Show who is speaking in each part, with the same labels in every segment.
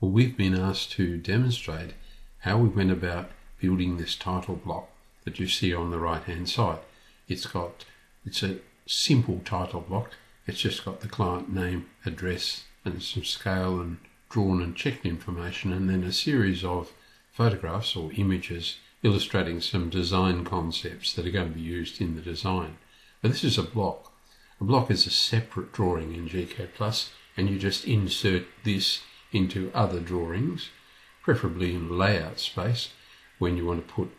Speaker 1: Well, we've been asked to demonstrate how we went about building this title block that you see on the right hand side. It's got, it's a simple title block. It's just got the client name, address, and some scale and drawn and checked information, and then a series of photographs or images illustrating some design concepts that are going to be used in the design. But this is a block. A block is a separate drawing in GCAD Plus, and you just insert this into other drawings, preferably in layout space, when you want to put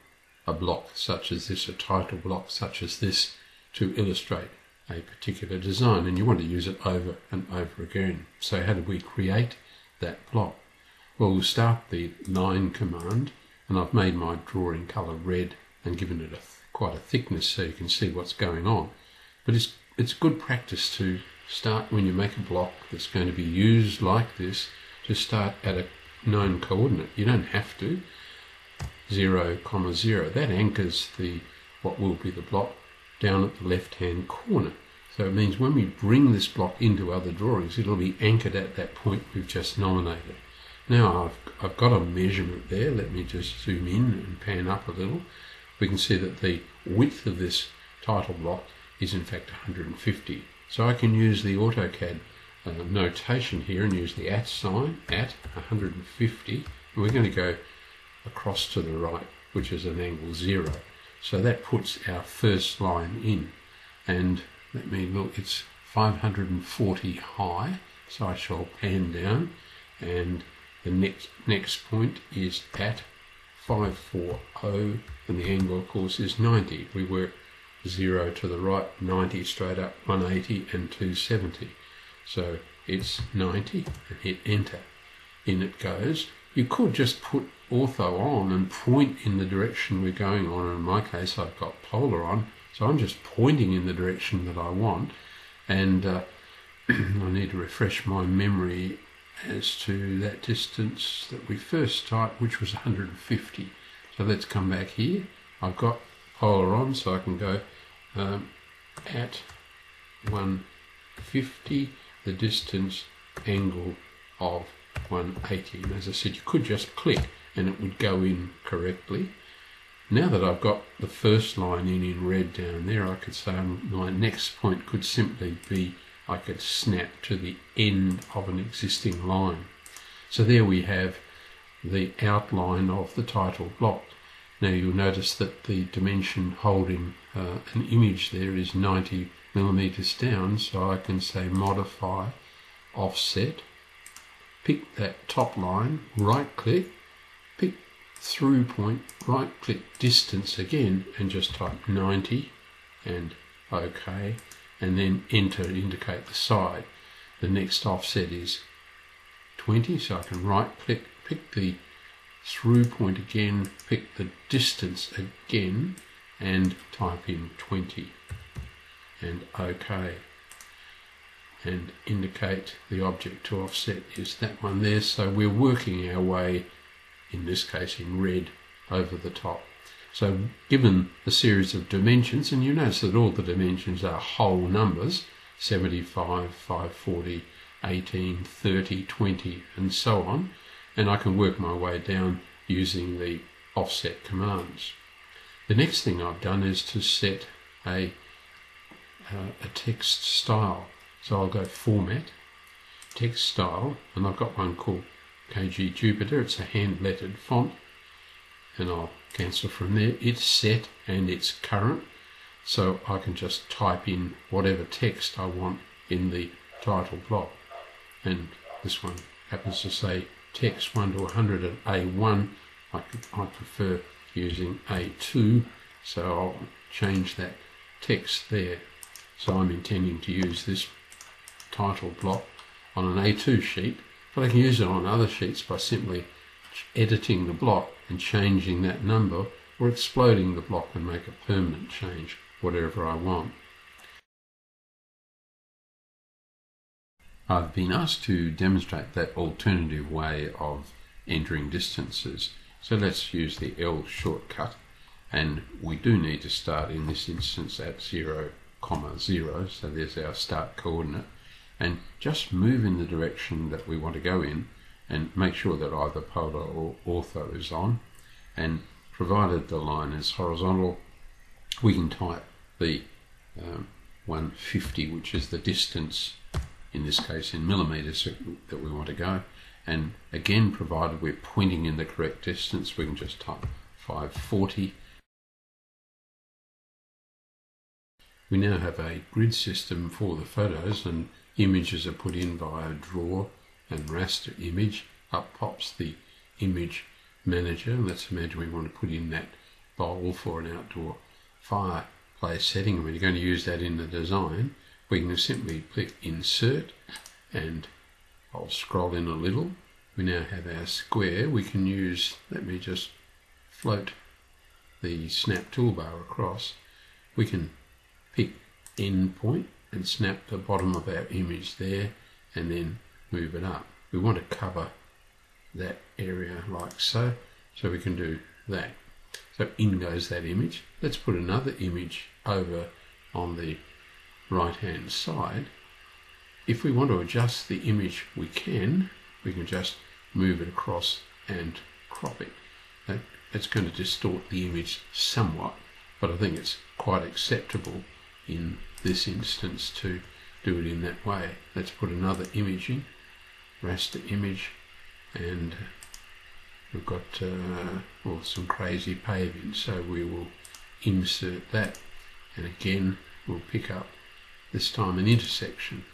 Speaker 1: a block such as this, a title block such as this, to illustrate a particular design, and you want to use it over and over again. So how do we create that block? Well, we'll start the line command, and I've made my drawing colour red and given it a, quite a thickness so you can see what's going on. But it's, it's good practice to start when you make a block that's going to be used like this to start at a known coordinate. You don't have to. 0, comma 0. That anchors the what will be the block down at the left hand corner. So it means when we bring this block into other drawings, it'll be anchored at that point we've just nominated. Now I've, I've got a measurement there. Let me just zoom in and pan up a little. We can see that the width of this title block is in fact 150. So I can use the AutoCAD uh, notation here and use the at sign at 150. And we're going to go across to the right, which is an angle zero. So that puts our first line in. And let me look, it's 540 high. So I shall pan down and the next, next point is at 540 and the angle of course is 90. We work 0 to the right, 90 straight up, 180 and 270. So it's 90 and hit enter. In it goes. You could just put ortho on and point in the direction we're going on. In my case, I've got polar on, so I'm just pointing in the direction that I want. And uh, I need to refresh my memory as to that distance that we first typed, which was 150. So let's come back here. I've got polar on, so I can go um, at 150, the distance angle of 180. And as I said, you could just click and it would go in correctly. Now that I've got the first line in in red down there, I could say my next point could simply be I could snap to the end of an existing line. So there we have the outline of the title block. Now you'll notice that the dimension holding uh, an image there is 90 millimeters down, so I can say modify offset, pick that top line, right click, pick through point, right click distance again and just type 90 and OK and then enter to indicate the side. The next offset is 20, so I can right click, pick the through point again, pick the distance again, and type in 20 and OK and indicate the object to offset is that one there. So we're working our way, in this case in red, over the top. So given the series of dimensions, and you notice that all the dimensions are whole numbers, 75, 540, 18, 30, 20, and so on, and I can work my way down using the offset commands. The next thing I've done is to set a, uh, a text style. So I'll go Format, Text Style, and I've got one called KG Jupiter. It's a hand lettered font, and I'll cancel from there. It's set and it's current, so I can just type in whatever text I want in the title block. And this one happens to say text 1 to 100 at A1. I, I prefer using A2, so I'll change that text there. So I'm intending to use this title block on an A2 sheet, but I can use it on other sheets by simply editing the block and changing that number or exploding the block and make a permanent change, whatever I want. I've been asked to demonstrate that alternative way of entering distances. So let's use the L shortcut and we do need to start in this instance at 0, comma 0, so there's our start coordinate and just move in the direction that we want to go in and make sure that either polar or ortho is on and provided the line is horizontal we can type the um, 150 which is the distance in this case in millimeters that we want to go and again provided we're pointing in the correct distance we can just type 540 we now have a grid system for the photos and images are put in via draw and raster image. Up pops the image manager. Let's imagine we want to put in that bowl for an outdoor fireplace setting. You're going to use that in the design. We can simply click insert and I'll scroll in a little. We now have our square. We can use let me just float the snap toolbar across. We can pick end point and snap the bottom of our image there and then move it up. We want to cover that area like so so we can do that. So in goes that image. Let's put another image over on the right hand side. If we want to adjust the image we can. We can just move it across and crop it. That, that's going to distort the image somewhat but I think it's quite acceptable in this instance to do it in that way. Let's put another image in raster image and we've got uh, well, some crazy paving so we will insert that. And again we'll pick up this time an intersection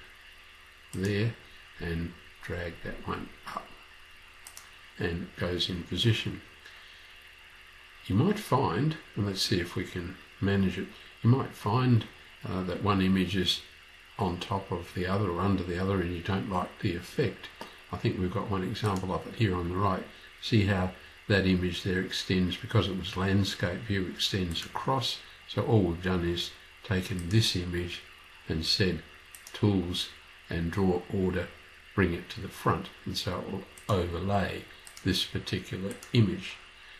Speaker 1: there and drag that one up and it goes in position. You might find and let's see if we can manage it you might find uh, that one image is on top of the other or under the other and you don't like the effect I think we've got one example of it here on the right. See how that image there extends because it was landscape view extends across. So all we've done is taken this image and said tools and draw order, bring it to the front. And so it will overlay this particular image.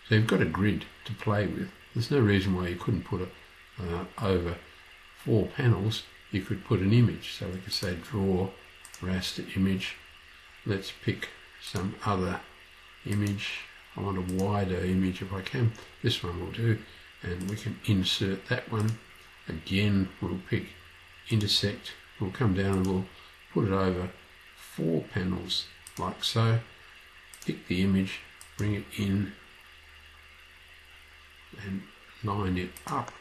Speaker 1: So you've got a grid to play with. There's no reason why you couldn't put it uh, over four panels. You could put an image. So we could say draw raster image. Let's pick some other image. I want a wider image if I can. This one will do. And we can insert that one. Again we'll pick intersect. We'll come down and we'll put it over four panels like so. Pick the image bring it in and line it up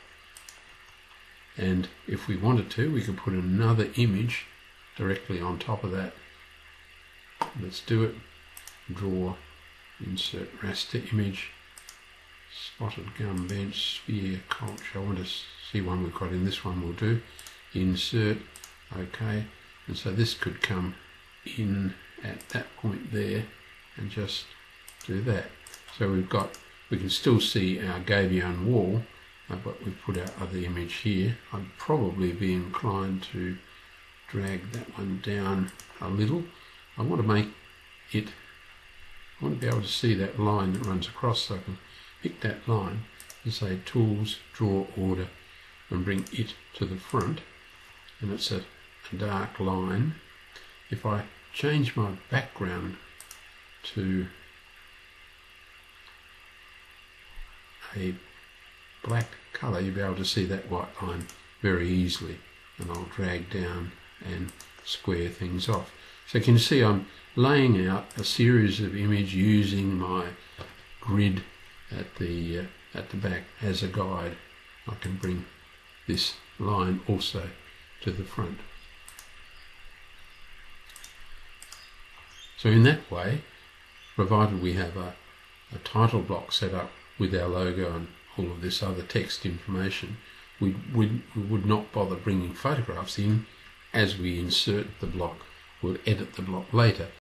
Speaker 1: and if we wanted to we could put another image directly on top of that. Let's do it. Draw insert raster image spotted gum bench sphere culture. I want to see one we've got in this one we'll do. Insert okay. And so this could come in at that point there and just do that. So we've got we can still see our gabion wall but we've put our other image here I'd probably be inclined to drag that one down a little I want to make it, I want to be able to see that line that runs across so I can pick that line and say tools, draw order and bring it to the front and it's a, a dark line. If I change my background to a black colour you'll be able to see that white line very easily and I'll drag down and square things off. So you can see I'm laying out a series of images using my grid at the uh, at the back as a guide. I can bring this line also to the front. So in that way, provided we have a, a title block set up with our logo and all of this other text information, we, we, we would not bother bringing photographs in as we insert the block. We'll edit the block later